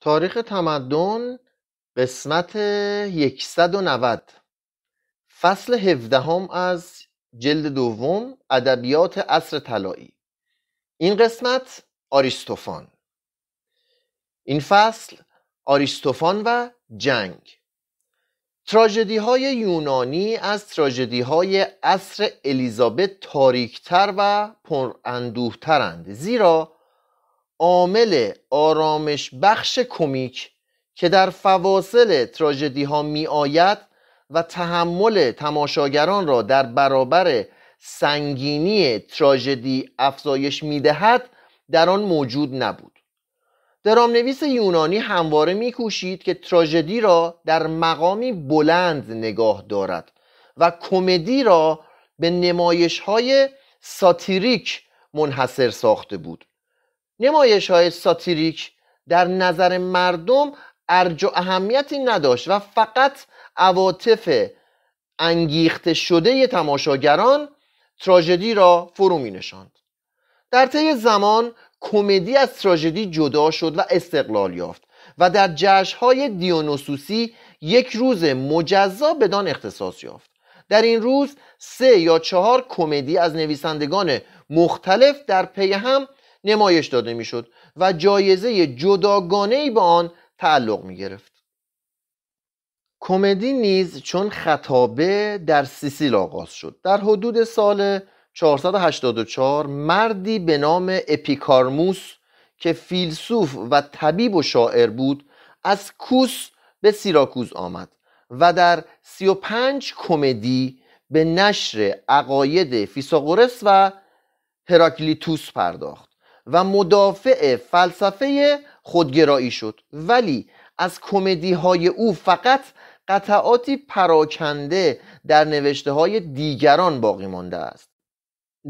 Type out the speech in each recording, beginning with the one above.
تاریخ تمدن قسمت 190 فصل هفدهم از جلد دوم ادبیات عصر طلایی. این قسمت آریستوفان. این فصل آریستوفان و جنگ. تراجدی های یونانی از تراجدی های عصر الیزابت تاریکتر و پراندوهترند زیرا عامل آرامش بخش کمیک که در فواصل تراژدی ها می آید و تحمل تماشاگران را در برابر سنگینی تراژدی افزایش می دهد در آن موجود نبود. درامنویس یونانی همواره میکوشید که تراژدی را در مقامی بلند نگاه دارد و کمدی را به نمایش های ساتیریک منحصر ساخته بود. نمایش های ساتیریک در نظر مردم ارج و اهمیتی نداشت و فقط عواطف انگیخته شده تماشاگران تراژدی را فرو می نشاند. در طی زمان کمدی از تراژدی جدا شد و استقلال یافت و در جشنهای دیونوسوسی یک روز مجزا بدان اختصاص یافت در این روز سه یا چهار کمدی از نویسندگان مختلف در پی هم نمایش داده می‌شد و جایزه جداگانه ای به آن تعلق می گرفت کمدی نیز چون خطابه در سیسیل آغاز شد. در حدود سال 484 مردی به نام اپیکارموس که فیلسوف و طبیب و شاعر بود از کوس به سیراکوز آمد و در 35 کمدی به نشر عقاید فیساغورس و هراکلیتوس پرداخت. و مدافع فلسفه خودگرایی شد. ولی از کمدی های او فقط قطعاتی پراکنده در نوشته های دیگران باقی مانده است.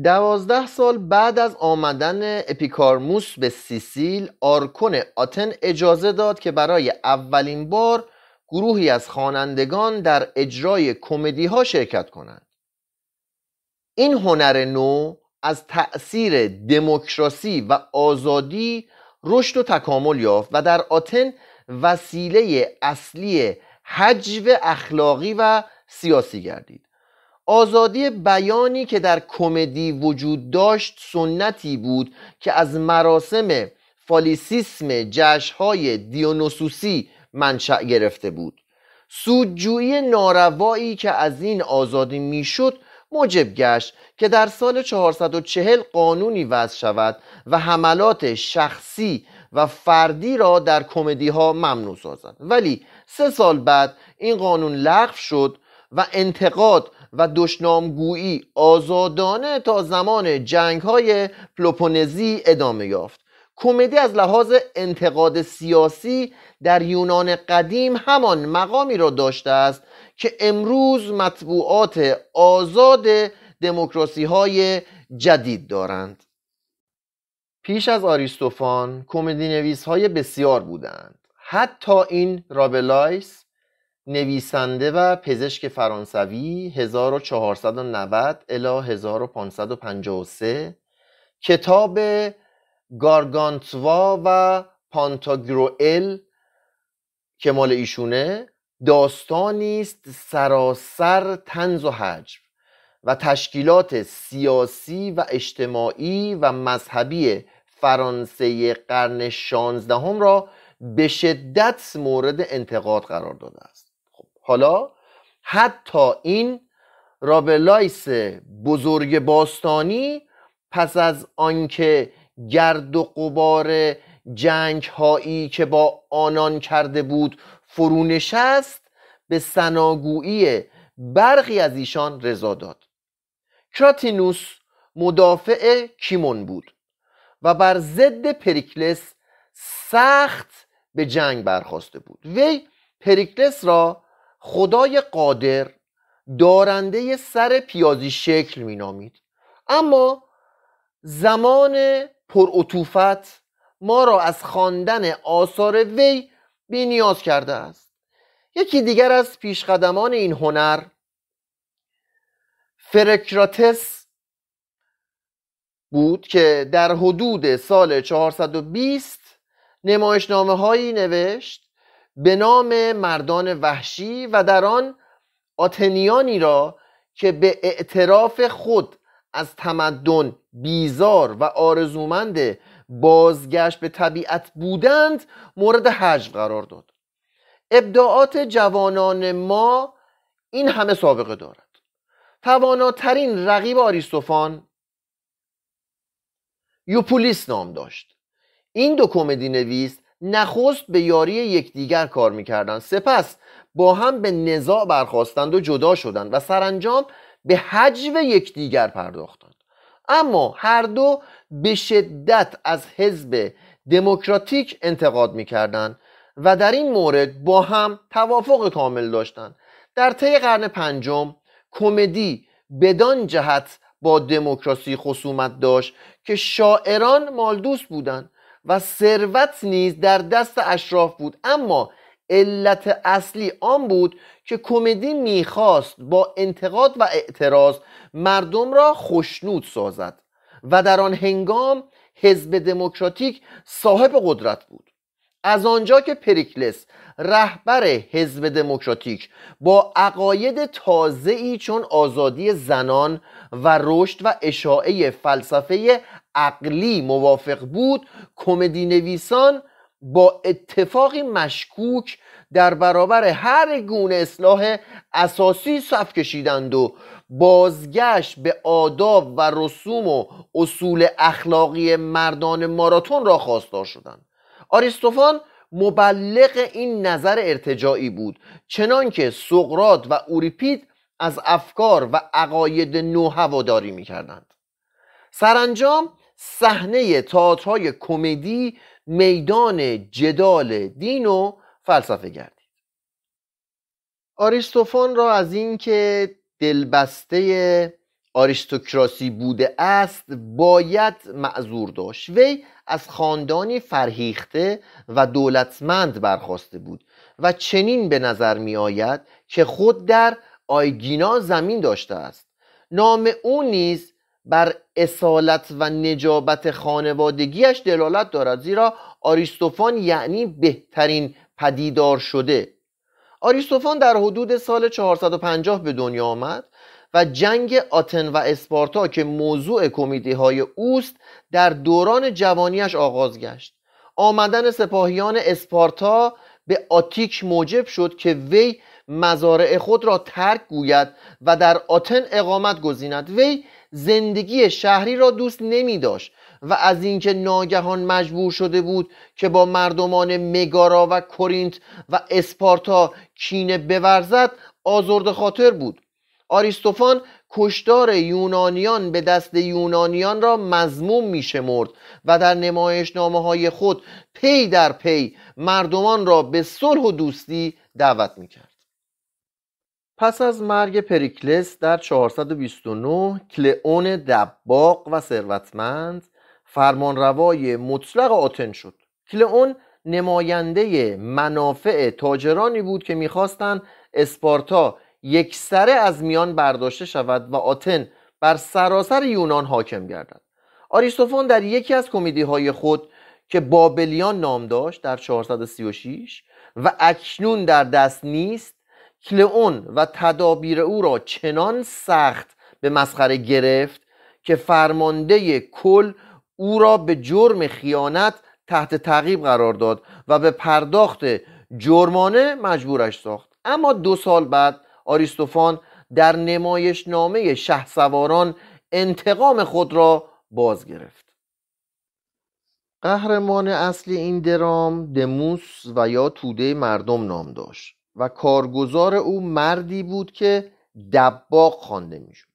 دوازده سال بعد از آمدن اپیکارموس به سیسیل آرکون آتن اجازه داد که برای اولین بار گروهی از خوانندگان در اجرای کمدی ها شرکت کنند. این هنر نو از تأثیر دموکراسی و آزادی رشد و تکامل یافت و در آتن وسیله اصلی حجو اخلاقی و سیاسی گردید. آزادی بیانی که در کمدی وجود داشت سنتی بود که از مراسم فالیسیسم جشنهای دیونوسوسی منشأ گرفته بود. سودجویی ناروایی که از این آزادی می‌شد موجب گشت که در سال 440 قانونی وضع شود و حملات شخصی و فردی را در کمدی ها ممنوع سازد. ولی سه سال بعد این قانون لغو شد و انتقاد و دشنامگویی آزادانه تا زمان جنگ های پلوپونزی ادامه یافت. کمدی از لحاظ انتقاد سیاسی در یونان قدیم همان مقامی را داشته است که امروز مطبوعات آزاد دموکراسی های جدید دارند. پیش از آریستوفان کمدی نویس های بسیار بودند. حتی این رابلایس نویسنده و پزشک فرانسوی 1490 الی 1553 کتاب گارگانتوا و پانتاگروئل که مال ایشونه داستانی است سراسر تنز و حجم و تشکیلات سیاسی و اجتماعی و مذهبی فرانسه قرن شانزدهم را به شدت مورد انتقاد قرار داده است. خب حالا حتی این رابلایس بزرگ باستانی پس از آنکه گرد و غبار جنگ هایی که با آنان کرده بود فرو نشست به ثناگویی برخی از ایشان رضا داد. کراتینوس مدافع کیمون بود و بر ضد پریکلس سخت به جنگ برخاسته بود. وی پریکلس را خدای قادر دارنده سر پیازی شکل مینامید. اما زمان پرعطوفت ما را از خواندن آثار وی نیاز کرده است. یکی دیگر از پیشقدمان این هنر فرکراتس بود که در حدود سال 420 نمایشنامه هایی نوشت به نام مردان وحشی و در آن آتنیانی را که به اعتراف خود از تمدن بیزار و آرزومند بازگشت به طبیعت بودند مورد حجو قرار داد. ابداعات جوانان ما این همه سابقه دارد. تواناترین رقیب آریستوفان یوپولیس نام داشت. این دو کمدی نویس نخست به یاری یکدیگر کار می‌کردند. سپس با هم به نزاع برخواستند و جدا شدند و سرانجام به حجو یکدیگر پرداختند. اما هر دو به شدت از حزب دموکراتیک انتقاد می‌کردند و در این مورد با هم توافق کامل داشتند. در طی قرن پنجم کمدی بدان جهت با دموکراسی خصومت داشت که شاعران مالدوست بودند و ثروت نیز در دست اشراف بود. اما علت اصلی آن بود که کمدی می‌خواست با انتقاد و اعتراض مردم را خوشنود سازد و در آن هنگام حزب دموکراتیک صاحب قدرت بود. از آنجا که پریکلس رهبر حزب دموکراتیک با عقاید تازه‌ای چون آزادی زنان و رشد و اشاعه فلسفه عقلی موافق بود کمدی نویسان با اتفاقی مشکوک در برابر هر گونه اصلاح اساسی صف کشیدند و بازگشت به آداب و رسوم و اصول اخلاقی مردان ماراتون را خواستار شدند. آریستوفان مبلغ این نظر ارتجاعی بود چنانکه سقرات و اوریپید از افکار و عقاید نو هواداری می‌کردند. سرانجام صحنه تئاترهای کمدی میدان جدال دین و فلسفه گردید. آریستوفان را از اینکه دلبسته آریستوکراسی بوده است باید معذور داشت. وی از خاندانی فرهیخته و دولتمند برخواسته بود و چنین به نظر می آید که خود در آیگینا زمین داشته است. نام او نیز بر اصالت و نجابت خانوادگیش دلالت دارد. زیرا آریستوفان یعنی بهترین پدیدار شده. آریستوفان در حدود سال 450 به دنیا آمد و جنگ آتن و اسپارتا که موضوع کمیتی های اوست در دوران جوانیش آغاز گشت. آمدن سپاهیان اسپارتا به آتیک موجب شد که وی مزارع خود را ترک گوید و در آتن اقامت گزیند. وی زندگی شهری را دوست نمی داشت و از اینکه ناگهان مجبور شده بود که با مردمان مگارا و کورینت و اسپارتا کینه بورزد آزرد خاطر بود. آریستوفان کشتار یونانیان به دست یونانیان را مزموم میشمرد و در نمایشنامه های خود پی در پی مردمان را به صلح و دوستی دعوت می‌کرد پس از مرگ پریکلس در 429 کلئون دباغ و ثروتمند فرمانروای مطلق آتن شد. کلئون نماینده منافع تاجرانی بود که می‌خواستند اسپارتا یک سره از میان برداشته شود و آتن بر سراسر یونان حاکم گردد. آریستوفان در یکی از کمیدی های خود که بابلیان نام داشت در 436 و اکنون در دست نیست کلئون و تدابیر او را چنان سخت به مسخره گرفت که فرمانده کل او را به جرم خیانت تحت تعقیب قرار داد و به پرداخت جرمانه مجبورش ساخت. اما دو سال بعد آریستوفان در نمایش نامه شه سواران انتقام خود را باز گرفت قهرمان اصلی این درام دموس و یا توده مردم نام داشت. و کارگزار او مردی بود که دباغ خوانده می‌شد.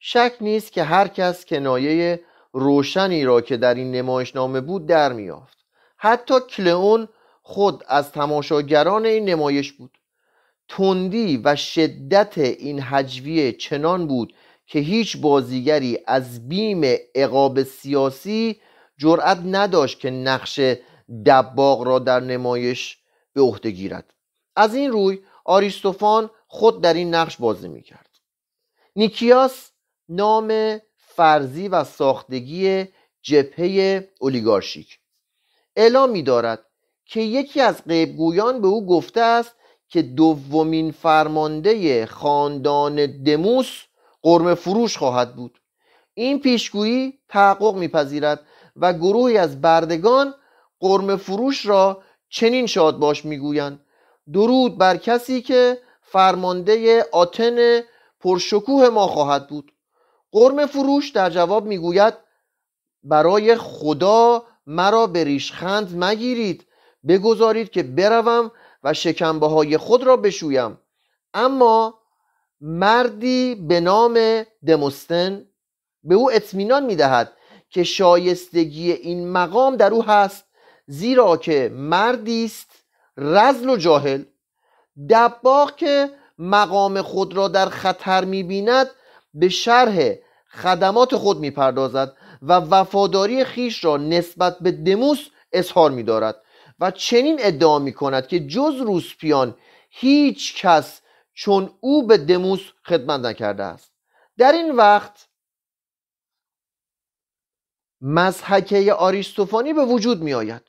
شک نیست که هر کس کنایه روشنی را که در این نمایشنامه بود در میافت حتی کلئون خود از تماشاگران این نمایش بود. تندی و شدت این حجویه چنان بود که هیچ بازیگری از بیم اقاب سیاسی جرأت نداشت که نقش دباغ را در نمایش به عهده گیرد. از این روی آریستوفان خود در این نقش بازی می‌کرد. نیکیاس نام فرضی و ساختگی جبهه اولیگارشیک. اعلام می دارد که یکی از غیبگویان به او گفته است که دومین فرمانده خاندان دموس قرم فروش خواهد بود. این پیشگویی تحقق میپذیرد و گروهی از بردگان قرم فروش را چنین شاد باش می‌گویند. درود بر کسی که فرمانده آتن پرشکوه ما خواهد بود. قرم فروش در جواب می‌گوید برای خدا مرا به ریشخند مگیرید. بگذارید که بروم و شکمبه های خود را بشویم. اما مردی به نام دموستن به او اطمینان می‌دهد که شایستگی این مقام در او هست زیرا که مردی است رزل و جاهل. دباغ که مقام خود را در خطر می‌بیند به شرح خدمات خود می‌پردازد و وفاداری خیش را نسبت به دموس اظهار میدارد و چنین ادعا می کند که جز روسپیان هیچ کس چون او به دموس خدمت نکرده است. در این وقت مزحکه آریستوفانی به وجود می آید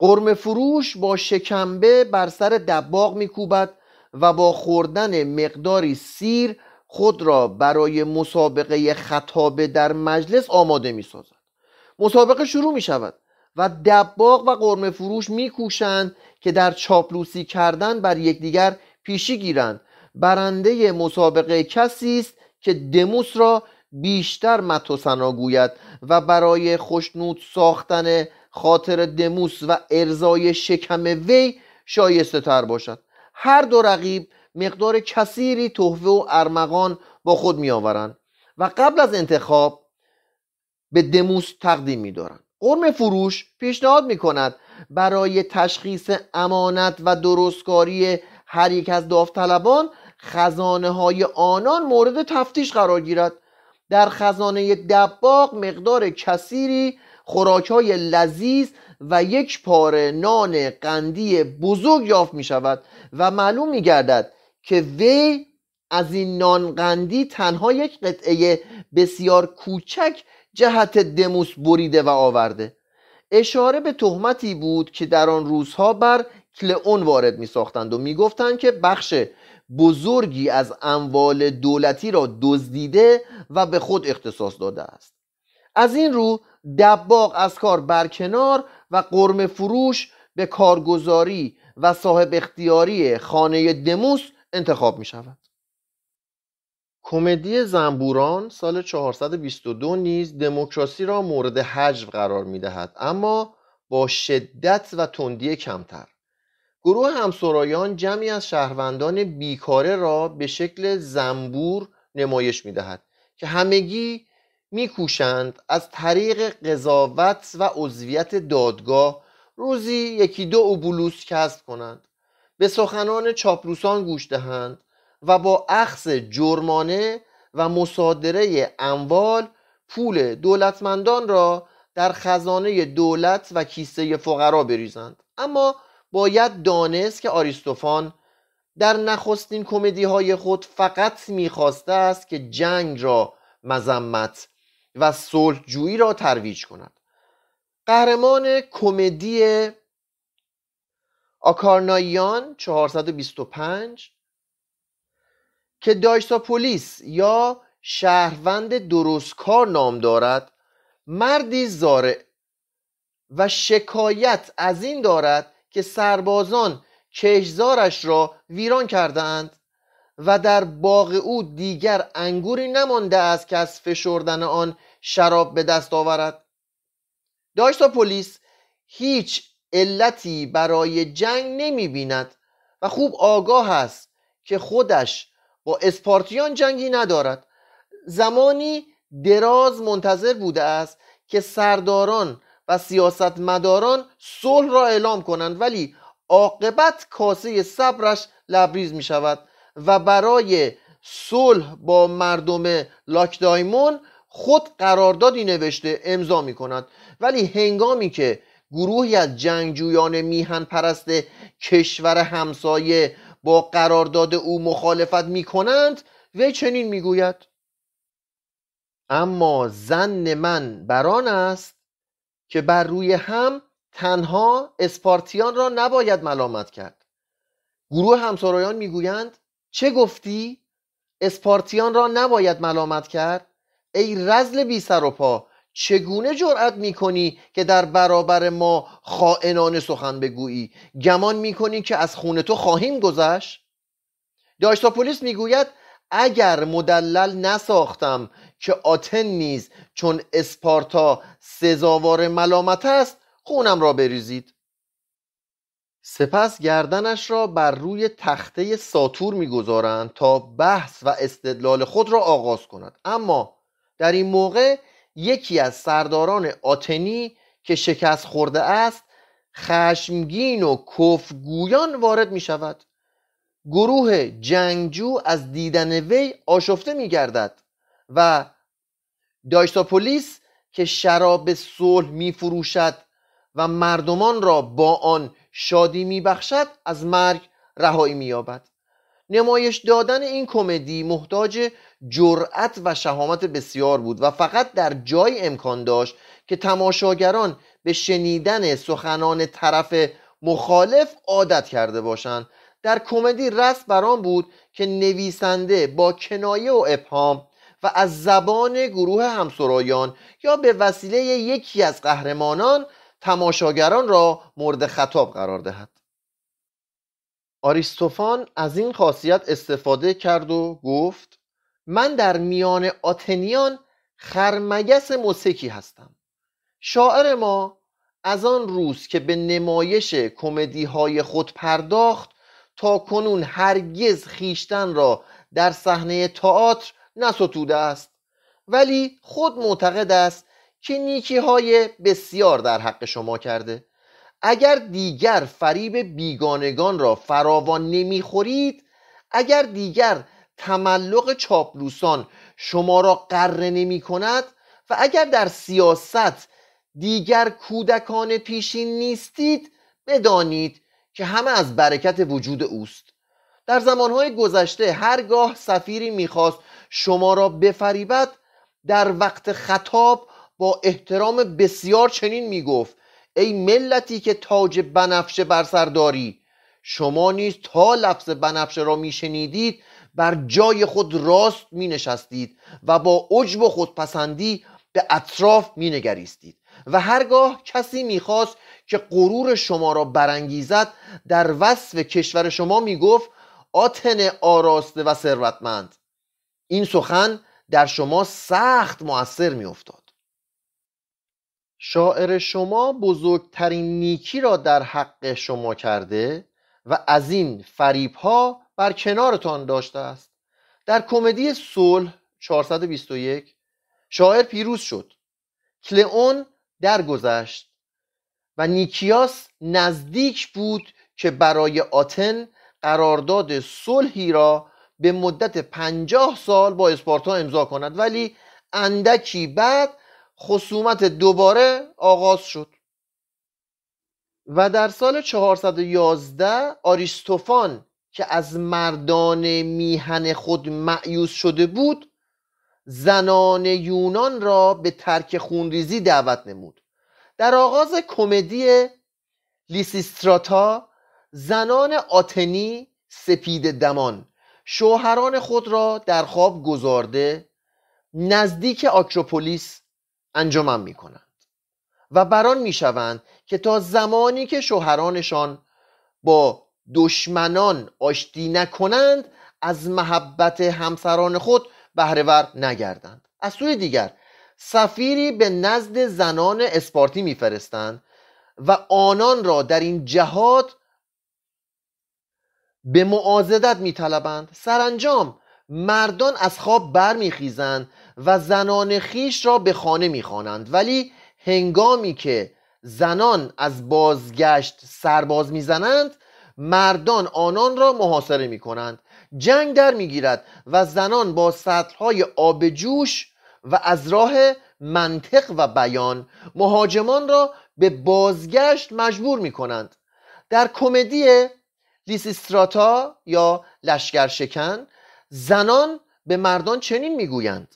قرم فروش با شکمبه بر سر دباغ میکوبد و با خوردن مقداری سیر خود را برای مسابقه خطابه در مجلس آماده می سازد مسابقه شروع می شود و دباغ و قرم فروش میکوشند که در چاپلوسی کردن بر یکدیگر پیشی گیرند. برنده مسابقه کسی است که دموس را بیشتر متوسنا گوید و برای خوشنود ساختن خاطر دموس و ارزای شکم وی شایسته تر باشد. هر دو رقیب مقدار کثیری تحفه و ارمغان با خود می آورند و قبل از انتخاب به دموس تقدیم می دارند قرم فروش پیشنهاد می کند برای تشخیص امانت و درستکاری هر یک از داوطلبان خزانه های آنان مورد تفتیش قرار گیرد. در خزانه دباغ مقدار کثیری خوراک های لذیذ و یک پاره نان قندی بزرگ یافت می شود و معلوم می گردد که وی از این نان قندی تنها یک قطعه بسیار کوچک جهت دموس بریده و آورده. اشاره به تهمتی بود که در آن روزها بر کلئون وارد می ساختند و می گفتند که بخش بزرگی از اموال دولتی را دزدیده و به خود اختصاص داده است. از این رو دباغ از کار برکنار و قرم فروش به کارگزاری و صاحب اختیاری خانه دموس انتخاب می شود کمدی زنبوران سال 422 نیز دموکراسی را مورد حجو قرار می دهد اما با شدت و تندی کمتر. گروه همسرایان جمعی از شهروندان بیکاره را به شکل زنبور نمایش می دهد که همگی میکوشند از طریق قضاوت و عضویت دادگاه. روزی یکی دو اوبولوس کسب کنند. به سخنان چاپلوسان گوش دهند و با اخذ جرمانه و مصادره اموال پول دولتمندان را در خزانه دولت و کیسه فقرا بریزند. اما باید دانست که آریستوفان در نخستین کمدی های خود فقط می‌خواسته است که جنگ را مذمت و صلحجویی را ترویج کند. قهرمان کمدی آکارنایان 425 که پلیس یا شهروند درستکار نام دارد مردی زارع و شکایت از این دارد که سربازان کشزارش را ویران کردهاند. و در باغ او دیگر انگوری نمانده است که از فشردن آن شراب به دست آورد. داشتا پلیس هیچ علتی برای جنگ نمی بیند و خوب آگاه است که خودش با اسپارتیان جنگی ندارد. زمانی دراز منتظر بوده است که سرداران و سیاستمداران صلح را اعلام کنند ولی عاقبت کاسه صبرش لبریز می شود. و برای صلح با مردم لاکدایمون خود قراردادی نوشته امضا می کند ولی هنگامی که گروهی از جنگجویان میهن پرست کشور همسایه با قرارداد او مخالفت می کنند وی چنین می‌گوید. اما زن من بران است که بر روی هم تنها اسپارتیان را نباید ملامت کرد. گروه همسرایان می‌گویند چه گفتی؟ اسپارتیان را نباید ملامت کرد؟ ای رزل بی سر و پا چگونه جرأت می‌کنی که در برابر ما خائنانه سخن بگویی؟ گمان می‌کنی که از خون تو خواهیم گذشت؟ پلیس می‌گوید اگر مدلل نساختم که آتن نیز چون اسپارتا سزاوار ملامت است خونم را بریزید. سپس گردنش را بر روی تخته ساتور می‌گذارند تا بحث و استدلال خود را آغاز کند. اما در این موقع یکی از سرداران آتنی که شکست خورده است خشمگین و کفگویان وارد می شود گروه جنگجو از دیدن وی آشفته می گردد و دایستاپولیس که شراب صلح می فروشد و مردمان را با آن شادی می بخشد از مرگ رهایی می یابد نمایش دادن این کمدی محتاج جرأت و شهامت بسیار بود و فقط در جای امکان داشت که تماشاگران به شنیدن سخنان طرف مخالف عادت کرده باشند. در کمدی رسم بران بود که نویسنده با کنایه و ابهام و از زبان گروه همسرایان یا به وسیله یکی از قهرمانان تماشاگران را مورد خطاب قرار دهد. آریستوفان از این خاصیت استفاده کرد و گفت من در میان آتنیان خرمگس موسیقی هستم. شاعر ما از آن روز که به نمایش کمدی های خود پرداخت تا کنون هرگز خیشتن را در صحنه تئاتر نستوده است. ولی خود معتقد است که نیکی های بسیار در حق شما کرده. اگر دیگر فریب بیگانگان را فراوان نمی‌خورید اگر دیگر تملق چاپلوسان شما را قره نمی کند و اگر در سیاست دیگر کودکان پیشین نیستید بدانید که همه از برکت وجود اوست. در زمانهای گذشته هرگاه سفیری می‌خواست شما را بفریبد در وقت خطاب با احترام بسیار چنین می‌گفت ای ملتی که تاج بنفشه بر سر داری شما نیز تا لفظ بنفشه را میشنیدید بر جای خود راست می نشستید و با عجب و خودپسندی به اطراف می نگریستید و هرگاه کسی می‌خواست که غرور شما را برانگیزد در وصف کشور شما می‌گفت آتن آراسته و ثروتمند. این سخن در شما سخت مؤثر میافتاد. شاعر شما بزرگترین نیکی را در حق شما کرده و از این فریب ها بر کنارتان داشته است. در کمدی صلح 421 شاعر پیروز شد. کلئون درگذشت و نیکیاس نزدیک بود که برای آتن قرارداد صلحی را به مدت پنجاه سال با اسپارتا امضا کند. ولی اندکی بعد خصومت دوباره آغاز شد. و در سال 411 آریستوفان که از مردان میهن خود معیوس شده بود زنان یونان را به ترک خونریزی دعوت نمود. در آغاز کمدی لیسیستراتا زنان آتنی سپید دمان شوهران خود را در خواب گذارده نزدیک آکروپولیس انجمن می کنند و بران می شوند که تا زمانی که شوهرانشان با دشمنان آشتی نکنند از محبت همسران خود بهرهور نگردند. از سوی دیگر سفیری به نزد زنان اسپارتی میفرستند و آنان را در این جهاد به معازدت میطلبند. سرانجام مردان از خواب برمیخیزند و زنان خیش را به خانه می‌خوانند. ولی هنگامی که زنان از بازگشت سرباز می‌زنند مردان آنان را محاصره می کنند جنگ در می‌گیرد و زنان با سطلهای آب جوش و از راه منطق و بیان مهاجمان را به بازگشت مجبور می کنند در کمدی لیسیستراتا یا لشکر شکن زنان به مردان چنین می‌گویند.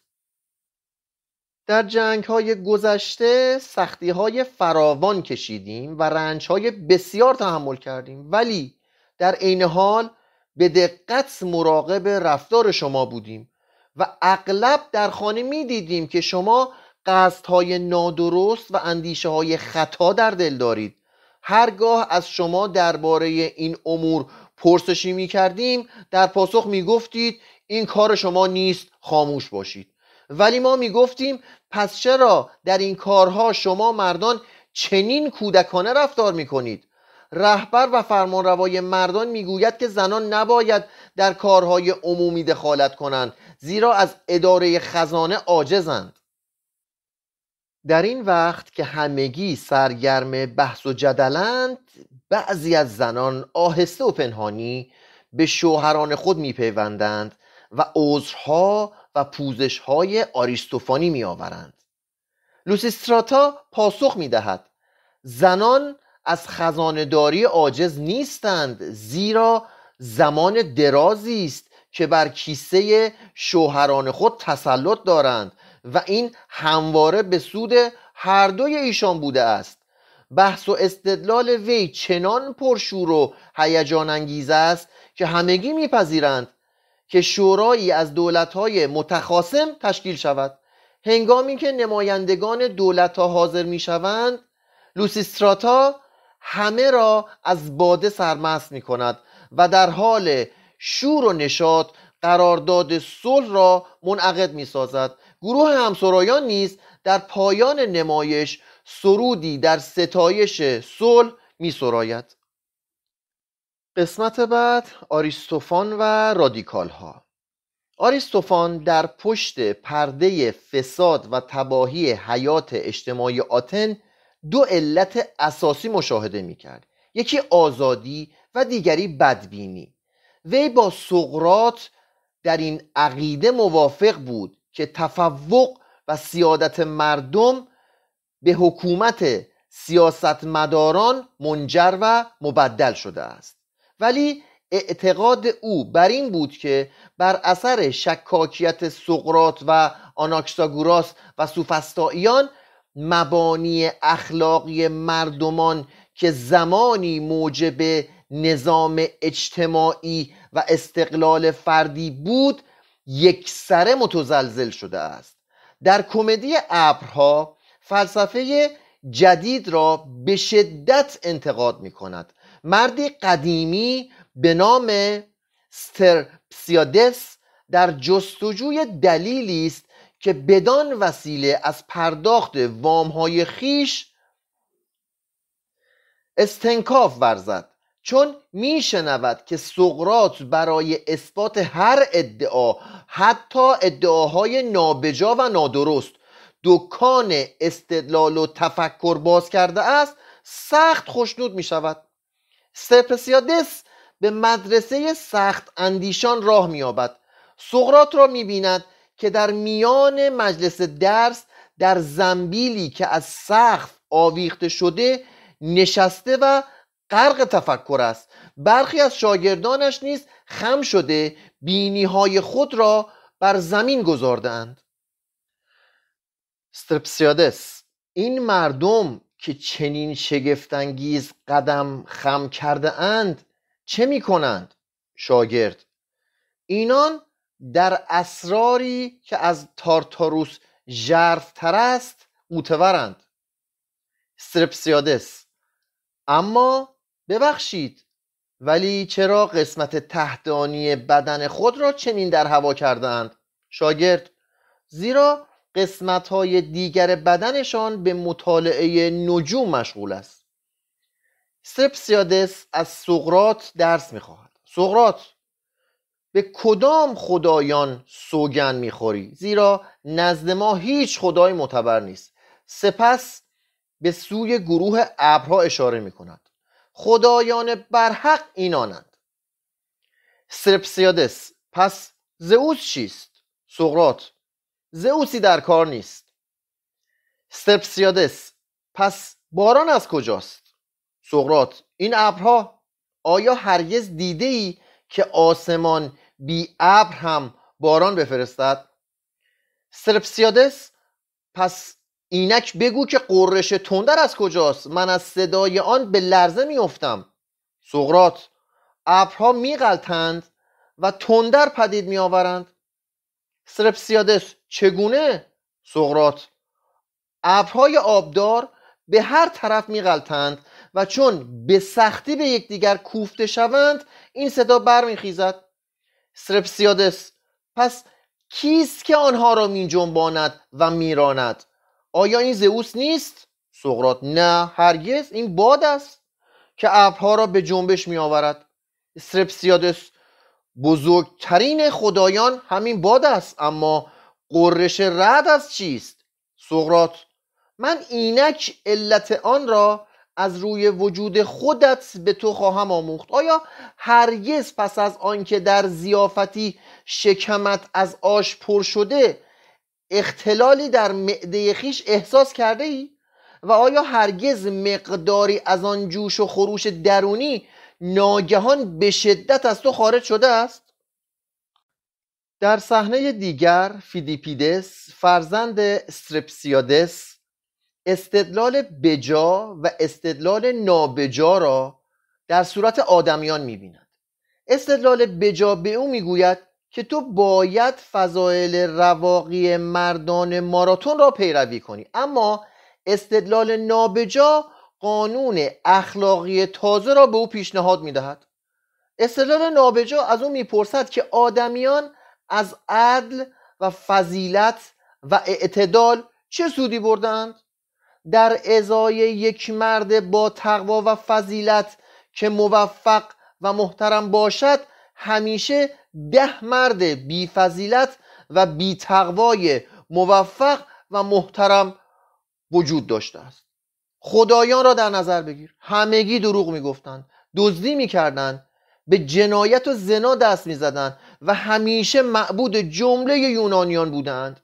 در جنگ های گذشته سختی های فراوان کشیدیم و رنج های بسیار تحمل کردیم. ولی در عین حال به دقت مراقب رفتار شما بودیم و اغلب در خانه می دیدیم که شما های نادرست و اندیشه های خطا در دل دارید. هرگاه از شما درباره این امور پرسشی می کردیم در پاسخ می گفتید این کار شما نیست خاموش باشید. ولی ما می گفتیم پس چرا در این کارها شما مردان چنین کودکانه رفتار می کنید رهبر و فرمانروای مردان می‌گوید که زنان نباید در کارهای عمومی دخالت کنند زیرا از اداره خزانه عاجزند. در این وقت که همگی سرگرم بحث و جدلند بعضی از زنان آهسته و پنهانی به شوهران خود میپیوندند و عذرها و پوزشهای آریستوفانی میآورند. لوسیستراتا پاسخ می‌دهد زنان از خزانداری عاجز نیستند زیرا زمان درازی است که بر کیسه شوهران خود تسلط دارند و این همواره به سود هر دوی ایشان بوده است. بحث و استدلال وی چنان پرشور و هیجان انگیز است که همگی میپذیرند که شورایی از دولتهای متخاصم تشکیل شود. هنگامی که نمایندگان دولتها حاضر می‌شوند لوسیستراتا همه را از باده سرمست می کند و در حال شور و نشاط قرارداد صلح را منعقد می سازد گروه همسرایان نیز در پایان نمایش سرودی در ستایش صلح می سراید قسمت بعد آریستوفان و رادیکال ها آریستوفان در پشت پرده فساد و تباهی حیات اجتماعی آتن دو علت اساسی مشاهده می‌کرد. یکی آزادی و دیگری بدبینی. وی با سقرات در این عقیده موافق بود که تفوق و سیادت مردم به حکومت سیاستمداران منجر و مبدل شده است. ولی اعتقاد او بر این بود که بر اثر شکاکیت سقرات و آناکساگوراس و سوفستاییان مبانی اخلاقی مردمان که زمانی موجب نظام اجتماعی و استقلال فردی بود یک سره متزلزل شده است. در کمدی ابرها فلسفه جدید را به شدت انتقاد می کند مردی قدیمی به نام سترپسیادس در جستجوی دلیلی است که بدان وسیله از پرداخت وامهای خیش استنکاف ورزد. چون میشنود که سقرات برای اثبات هر ادعا حتی ادعاهای نابجا و نادرست دکان استدلال و تفکر باز کرده است سخت خوشنود می شود سپسیادس به مدرسه سخت اندیشان راه مییابد. سقرات را می‌بیند که در میان مجلس درس در زنبیلی که از سقف آویخته شده نشسته و غرق تفکر است. برخی از شاگردانش نیز خم شده بینی های خود را بر زمین گذاردند سترپسیادس این مردم که چنین شگفتانگیز قدم خم کرده اند چه می کنند؟ شاگرد. اینان در اسراری که از تارتاروس ژرفتر است قوتورند سترپسیادس اما ببخشید ولی چرا قسمت تحتانی بدن خود را چنین در هوا کردند شاگرد. زیرا قسمت های دیگر بدنشان به مطالعه نجوم مشغول است. سپسیادس از سقرات درس می‌خواهد. سقرات به کدام خدایان سوگن می‌خوری؟ زیرا نزد ما هیچ خدای معتبر نیست. سپس به سوی گروه ابرها اشاره می‌کند. خدایان برحق اینانند. سرپسیادس پس زئوس چیست؟ سقرات زئوسی در کار نیست. سرپسیادس پس باران از کجاست؟ سقرات این ابرها آیا هرگز دیده ای که آسمان بی ابر هم باران بفرستد؟ سرپسیادس پس اینک بگو که قررش تندر از کجاست؟ من از صدای آن به لرزه میافتم. سقرات ابرها میغلطند و تندر پدید میآورند. سرپسیادس چگونه؟ سقرات ابرهای آبدار به هر طرف میغلطند و چون به سختی به یکدیگر کوفته شوند این صدا برمیخیزد. سرپسیادس پس کیست که آنها را می جنباند و میراند؟ آیا این زئوس نیست؟ سقراط نه هرگز این باد است که ابرها را به جنبش می آورد سرپسیادس بزرگترین خدایان همین باد است اما قررش رد از چیست سقراط من اینک علت آن را از روی وجود خودت به تو خواهم آموخت آیا هرگز پس از آنکه در زیافتی شکمت از آش پر شده اختلالی در معده خیش احساس کرده ای؟ و آیا هرگز مقداری از آن جوش و خروش درونی ناگهان به شدت از تو خارج شده است؟ در صحنه دیگر فیدیپیدس فرزند استرپسیادس استدلال بجا و استدلال نابجا را در صورت آدمیان می‌بیند. استدلال بجا به او می‌گوید که تو باید فضایل رواقی مردان ماراتون را پیروی کنی. اما استدلال نابجا قانون اخلاقی تازه را به او پیشنهاد می‌دهد. استدلال نابجا از او می‌پرسد که آدمیان از عدل و فضیلت و اعتدال چه سودی بردند؟ در ازای یک مرد با تقوا و فضیلت که موفق و محترم باشد همیشه ده مرد بی فضیلت و بی تقوای موفق و محترم وجود داشته است. خدایان را در نظر بگیر. همگی دروغ می‌گفتند. دزدی می‌کردند. به جنایت و زنا دست می‌زدند و همیشه معبود جمله یونانیان بودند.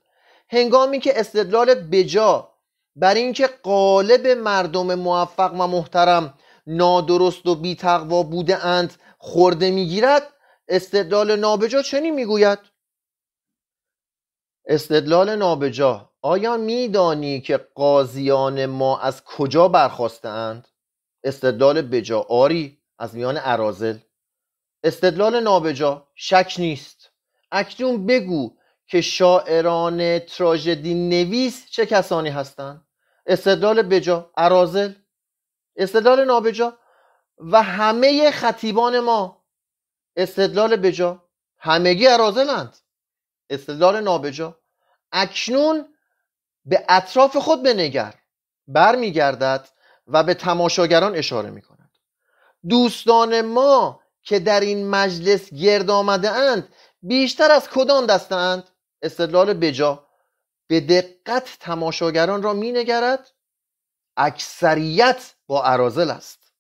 هنگامی که استدلال بجا بر اینکه قالب مردم موفق و محترم نادرست و بیتقوا بوده اند خورده می‌گیرد استدلال نابجا چنین می‌گوید؟ استدلال نابجا آیا میدانی که قاضیان ما از کجا برخواسته اند؟ استدلال بجا آری از میان عرازل استدلال نابجا شک نیست. اکنون بگو که شاعران تراژدی نویس چه کسانی هستند. استدلال بجا عرازل استدلال نابجا و همه خطیبان ما. استدلال بجا همگی عرازلند استدلال نابجا اکنون به اطراف خود بنگر برمیگردد و به تماشاگران اشاره می کند دوستان ما که در این مجلس گرد آمده اند بیشتر از کدام دستند استدلال بجا. به دقت تماشاگران را می نگرد اکثریت با عرازل است.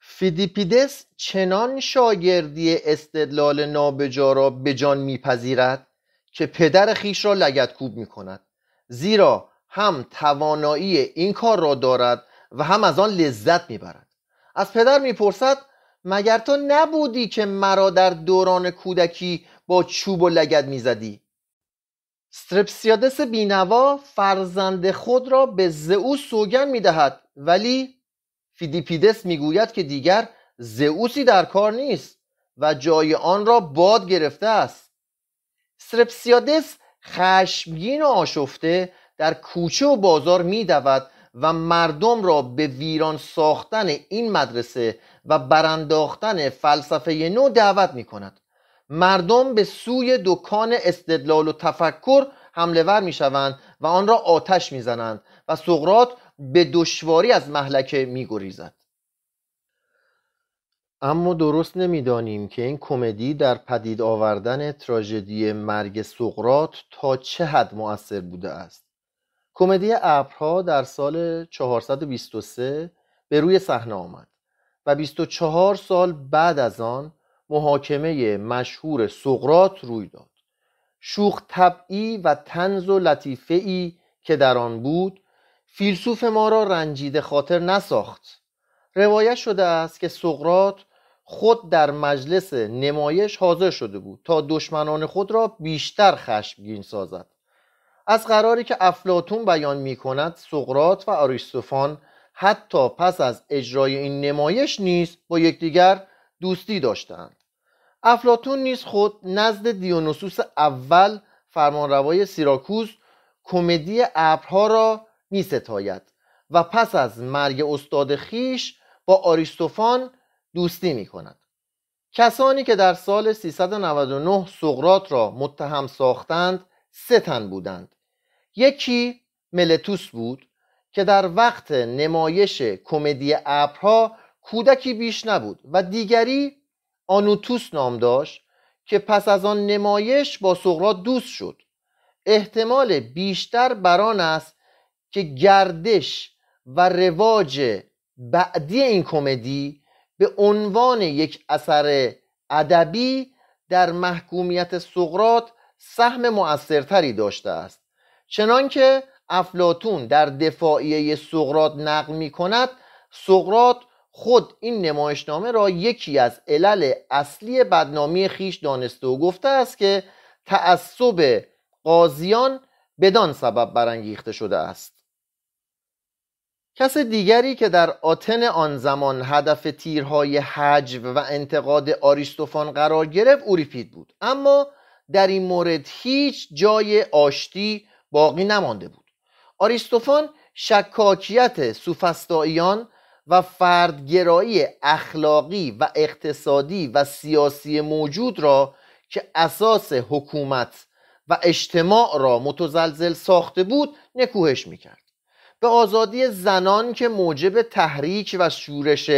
فیدیپیدس چنان شاگردی استدلال نابجا را به جان میپذیرد که پدر خیش را لگتکوب می کند زیرا هم توانایی این کار را دارد و هم از آن لذت می‌برد. از پدر می‌پرسد مگر تو نبودی که مرا در دوران کودکی با چوب و لگد می‌زدی؟ استرپسیادس بینوا فرزند خود را به زئوس سوگن می‌دهد ولی فیدیپیدس می‌گوید که دیگر زئوسی در کار نیست و جای آن را باد گرفته است. استرپسیادس خشمگین و آشفته در کوچه و بازار میدود و مردم را به ویران ساختن این مدرسه و برانداختن فلسفه نو دعوت می کند مردم به سوی دکان استدلال و تفکر حمله ور می شوند و آن را آتش می زنند و سقرات به دشواری از محلکه می گریزد اما درست نمی‌دانیم که این کمدی در پدید آوردن تراژدی مرگ سقرات تا چه حد مؤثر بوده است. کمدی ابرها در سال 423 به روی صحنه آمد و 24 سال بعد از آن محاکمه مشهور سقرات روی داد. شوخ طبعی و تنز و لطیفه ای که در آن بود فیلسوف ما را رنجیده خاطر نساخت. روایت شده است که سقرات خود در مجلس نمایش حاضر شده بود تا دشمنان خود را بیشتر خشمگین سازد. از قراری که افلاتون بیان می کند سقرات و آریستوفان حتی پس از اجرای این نمایش نیز با یکدیگر دوستی داشتند افلاتون نیز خود نزد دیونوسوس اول فرمانروای سیراکوز کمدی ابرها را می ستاید و پس از مرگ استاد خیش با آریستوفان دوستی می کند کسانی که در سال 399 سقرات را متهم ساختند سه تن بودند. یکی ملتوس بود که در وقت نمایش کمدی ابرها کودکی بیش نبود و دیگری آنوتوس نام داشت که پس از آن نمایش با سقراط دوست شد. احتمال بیشتر بر آن است که گردش و رواج بعدی این کمدی به عنوان یک اثر ادبی در محکومیت سقرات سهم مؤثرتری داشته است. چنانکه افلاتون در دفاعیه سقرات نقل می کند سقرات خود این نمایشنامه را یکی از علل اصلی بدنامی خیش دانسته و گفته است که تعصب قاضیان بدان سبب برانگیخته شده است. کس دیگری که در آتن آن زمان هدف تیرهای حجو و انتقاد آریستوفان قرار گرفت اوریپید بود. اما در این مورد هیچ جای آشتی باقی نمانده بود. آریستوفان شکاکیت سوفستاییان و فردگرایی اخلاقی و اقتصادی و سیاسی موجود را که اساس حکومت و اجتماع را متزلزل ساخته بود نکوهش می‌کرد. به آزادی زنان که موجب تحریک و شورش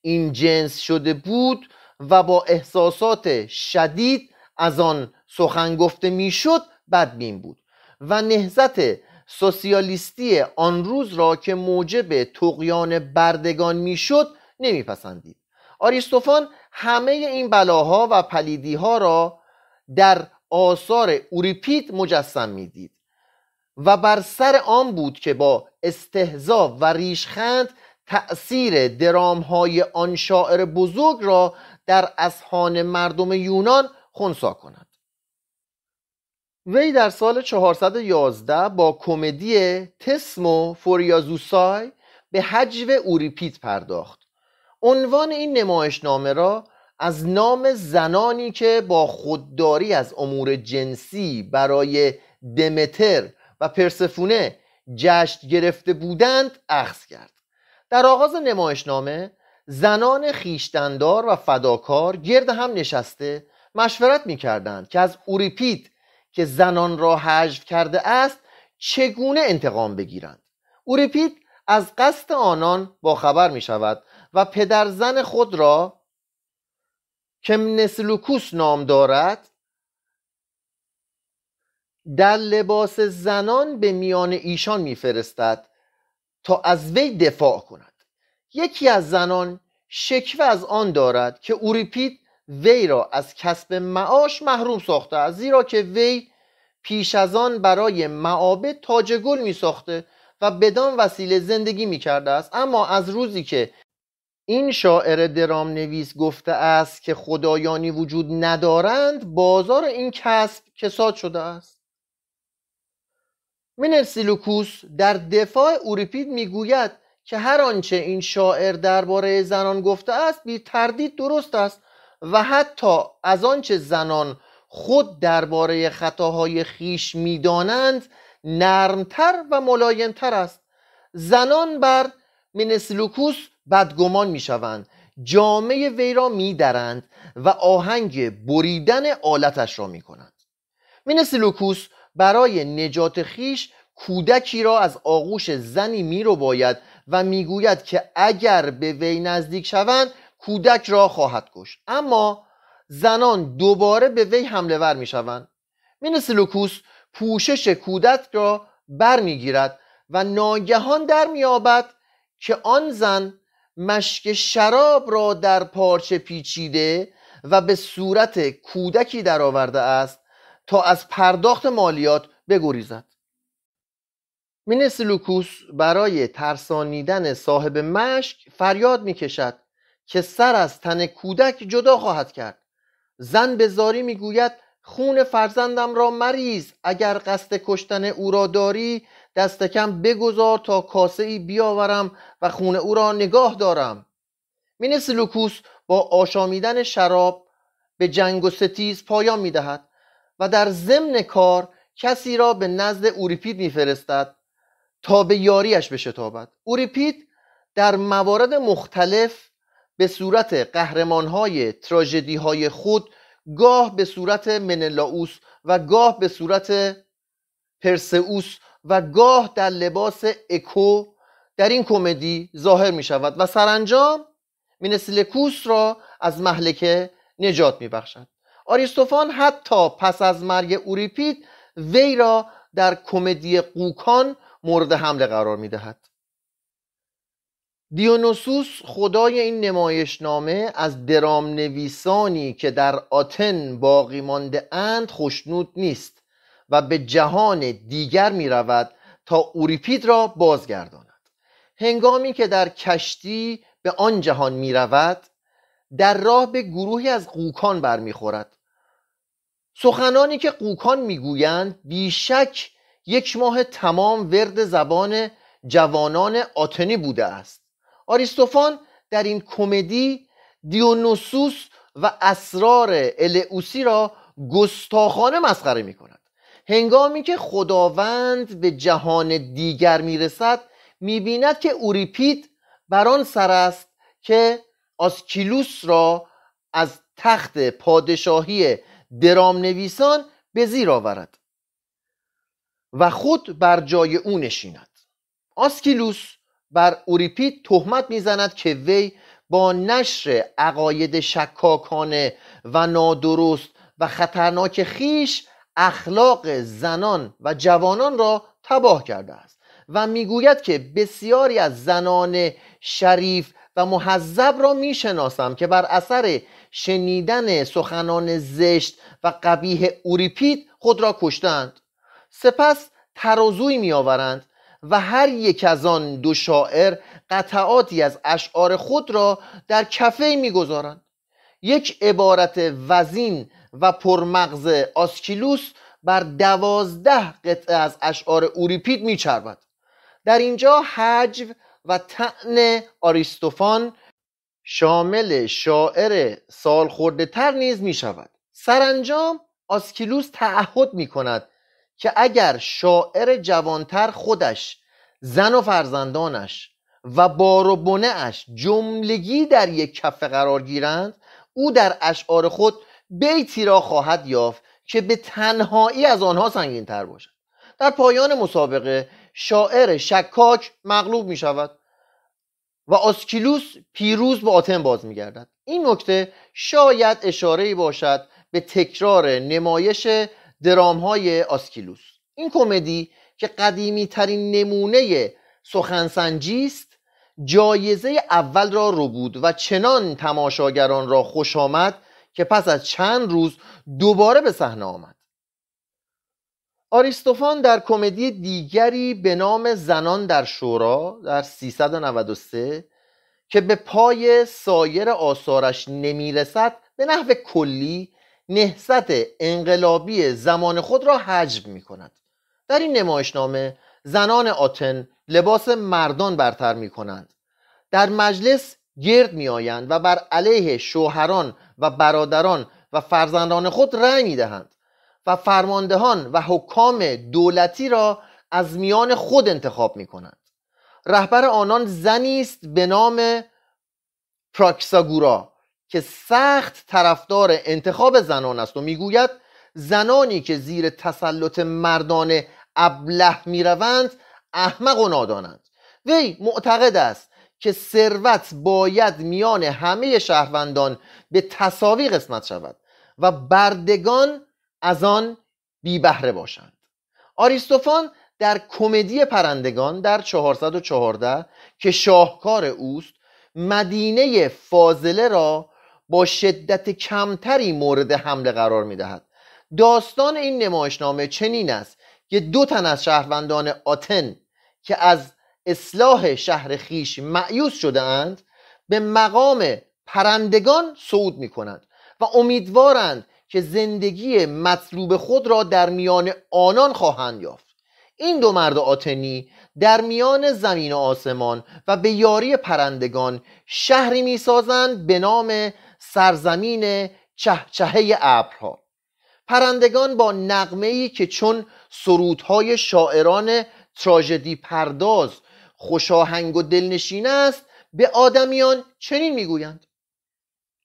این جنس شده بود و با احساسات شدید از آن سخن گفته می‌شد بدبین بود. و نهزت سوسیالیستی آن روز را که موجب تقیان بردگان می‌شد نمیپسندید. آریستوفان همه این بلاها و پلیدیها را در آثار اوریپید مجسم می‌دید. و بر سر آن بود که با استهزا و ریشخند تأثیر درام های آن شاعر بزرگ را در اسهان مردم یونان خونسا کند. وی در سال 411 با کمدی تسمو فوریازوسای به حجو اوریپید پرداخت. عنوان این نمایشنامه را از نام زنانی که با خودداری از امور جنسی برای دمتر و پرسفونه جشن گرفته بودند اخذ کرد. در آغاز نمایشنامه زنان خیشتندار و فداکار گرد هم نشسته مشورت می کردند که از اوریپید که زنان را حجو کرده است چگونه انتقام بگیرند؟ اوریپید از قصد آنان با خبر می شود و پدر زن خود را که منسلوکوس نام دارد در لباس زنان به میان ایشان میفرستد تا از وی دفاع کند. یکی از زنان شکوه از آن دارد که اوریپید وی را از کسب معاش محروم ساخته است زیرا که وی پیش از آن برای معابد تاج گل می ساخته و بدان وسیله زندگی می کرده است. اما از روزی که این شاعر درام نویس گفته است که خدایانی وجود ندارند بازار این کسب کساد شده است. منسیلوکوس در دفاع اوریپید می‌گوید که هر آنچه این شاعر درباره زنان گفته است بی تردید درست است. و حتی از آنچه زنان خود درباره خطاهای خیش می‌دانند نرمتر و ملایمتر است. زنان بر منسلوکوس بدگمان می‌شوند جامعه وی را میدرند و آهنگ بریدن آلتش را می‌کنند. منسلوکوس برای نجات خیش کودکی را از آغوش زنی میرو باید و می‌گوید که اگر به وی نزدیک شوند کودک را خواهد کشت. اما زنان دوباره به وی حمله ور می شوند مینسلوکوس پوشش کودک را برمیگیرد و ناگهان در میابد که آن زن مشک شراب را در پارچه پیچیده و به صورت کودکی درآورده است تا از پرداخت مالیات بگریزد. مینسلوکوس برای ترسانیدن صاحب مشک فریاد می‌کشد. که سر از تن کودک جدا خواهد کرد. زن به زاری می‌گوید خون فرزندم را مریز اگر قصد کشتن او را داری دست کم بگذار تا کاسه ای بیاورم و خون او را نگاه دارم. مین سلوکوس با آشامیدن شراب به جنگ و ستیز پایان می‌دهد و در ضمن کار کسی را به نزد اوریپید میفرستد تا به یاریش بشتابد. اوریپید در موارد مختلف به صورت قهرمانهای تراژدی های خود گاه به صورت منلاوس و گاه به صورت پرسئوس و گاه در لباس اکو در این کمدی ظاهر می شود و سرانجام مینسیلکوس را از مهلکه نجات می بخشد آریستوفان حتی پس از مرگ اوریپید وی را در کمدی قوکان مورد حمله قرار می دهد دیونوسوس خدای این نمایشنامه از درام نویسانی که در آتن باقی مانده اند خوشنود نیست و به جهان دیگر می رود تا اوریپید را بازگرداند. هنگامی که در کشتی به آن جهان می رود در راه به گروهی از قوکان برمیخورد. سخنانی که قوکان می‌گویند بیشک یک ماه تمام ورد زبان جوانان آتنی بوده است. آریستوفان در این کمدی دیونوسوس و اسرار الئوسی را گستاخانه مسخره می کند هنگامی که خداوند به جهان دیگر می‌رسد می‌بیند که اوریپید بر آن سر است که آسکیلوس را از تخت پادشاهی درام نویسان به زیر آورد و خود بر جای او نشیند. آسکیلوس بر اوریپید تهمت می‌زند که وی با نشر عقاید شکاکانه و نادرست و خطرناک خیش اخلاق زنان و جوانان را تباه کرده است و می‌گوید که بسیاری از زنان شریف و محذب را می‌شناسم که بر اثر شنیدن سخنان زشت و قبیه اوریپید خود را کشتند. سپس ترازوی میآورند و هر یک از آن دو شاعر قطعاتی از اشعار خود را در کفه می‌گذارند. یک عبارت وزین و پرمغز آسکیلوس بر دوازده قطعه از اشعار اوریپید میچربد. در اینجا حجو و تعن آریستوفان شامل شاعر سال خورده تر نیز می شود سرانجام آسکیلوس تعهد می کند که اگر شاعر جوانتر خودش زن و فرزندانش و بار و بنه اش جملگی در یک کفه قرار گیرند او در اشعار خود بیتی را خواهد یافت که به تنهایی از آنها سنگین تر باشد. در پایان مسابقه شاعر شکاک مغلوب می شود و آسکیلوس پیروز به آتن باز می گردد این نکته شاید اشاره باشد به تکرار نمایش درام های آسکیلوس. این کمدی که قدیمی ترین نمونه سخنسنجی است جایزه اول را رو بود و چنان تماشاگران را خوش آمد که پس از چند روز دوباره به صحنه آمد. آریستوفان در کمدی دیگری به نام زنان در شورا در 393 که به پای سایر آثارش نمی‌رسد به نحو کلی نهست انقلابی زمان خود را حجب می کند در این نمایشنامه زنان آتن لباس مردان برتر می کنند در مجلس گرد می آیند و بر علیه شوهران و برادران و فرزندان خود رأی می دهند و فرماندهان و حکام دولتی را از میان خود انتخاب می کنند رهبر آنان زنی است به نام پراکساگورا. که سخت طرفدار انتخاب زنان است و می‌گوید زنانی که زیر تسلط مردان ابله می‌روند احمق و نادانند. وی معتقد است که ثروت باید میان همه شهروندان به تصاوی قسمت شود و بردگان از آن بی بهره باشند. آریستوفان در کمدی پرندگان در 414 که شاهکار اوست مدینه فاضله را با شدت کمتری مورد حمله قرار می دهد داستان این نمایشنامه چنین است که دو تن از شهروندان آتن که از اصلاح شهر خیش معیوس شده اند به مقام پرندگان صعود می کنند و امیدوارند که زندگی مطلوب خود را در میان آنان خواهند یافت. این دو مرد آتنی در میان زمین و آسمان و به یاری پرندگان شهری می‌سازند به نام سرزمین چهچهه ابرها. پرندگان با نقمه که چون سرودهای شاعران تراژدی پرداز خوشاهنگ و دلنشین است به آدمیان چنین می‌گویند.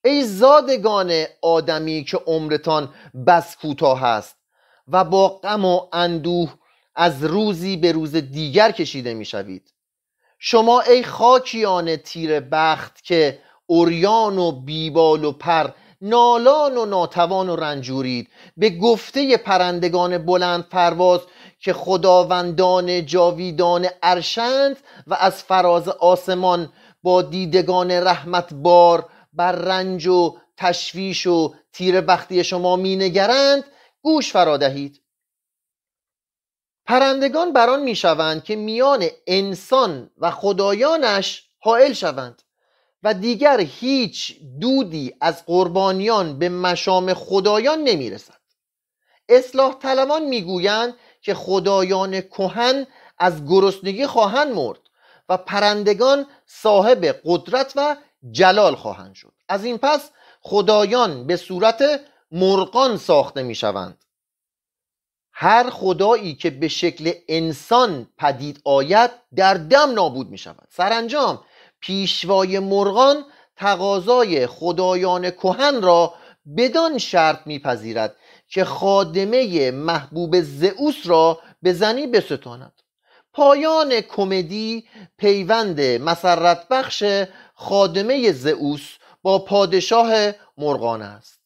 ای زادگان آدمی که عمرتان بس کوتاه است و با غم و اندوه از روزی به روز دیگر کشیده می‌شوید. شما ای خاکیان تیر بخت که اوریان و بیبال و پر نالان و ناتوان و رنجورید. به گفته پرندگان بلند پرواز که خداوندان جاویدان ارشند و از فراز آسمان با دیدگان رحمت بار بر رنج و تشویش و تیر بختی شما مینگرند گوش فرادهید پرندگان بران می‌شوند که میان انسان و خدایانش حائل شوند. و دیگر هیچ دودی از قربانیان به مشام خدایان نمی‌رسد. اصلاح طلبان می‌گویند که خدایان کهن از گرسنگی خواهند مرد و پرندگان صاحب قدرت و جلال خواهند شد. از این پس خدایان به صورت مرغان ساخته می شوند هر خدایی که به شکل انسان پدید آید در دم نابود می شود سرانجام پیشوای مرغان تقاضای خدایان کهن را بدان شرط میپذیرد که خادمه محبوب زئوس را به زنی بستاند. پایان کمدی پیوند مسرت بخش خادمه زئوس با پادشاه مرغان است.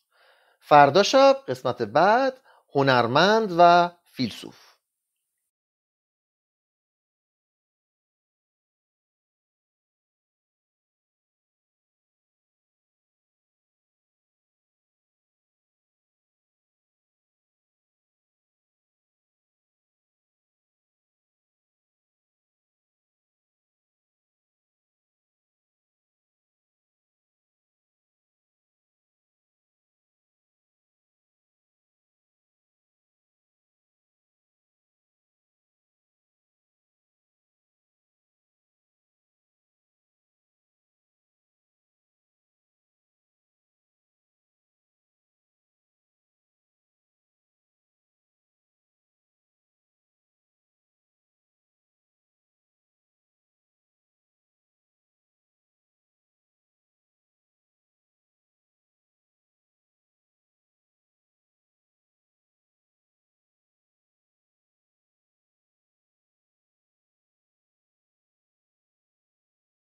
فردا شب قسمت بعد هنرمند و فیلسوف.